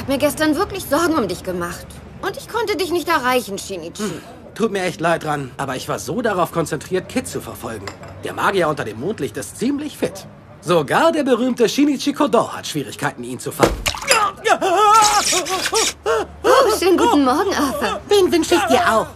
habe mir gestern wirklich Sorgen um dich gemacht. Und ich konnte dich nicht erreichen, Shinichi. Hm. Tut mir echt leid dran, aber ich war so darauf konzentriert, Kid zu verfolgen. Der Magier unter dem Mondlicht ist ziemlich fit. Sogar der berühmte Shinichi Kodo hat Schwierigkeiten, ihn zu fangen. Oh, schönen guten Morgen, Arthur. Den wünsche ich dir auch.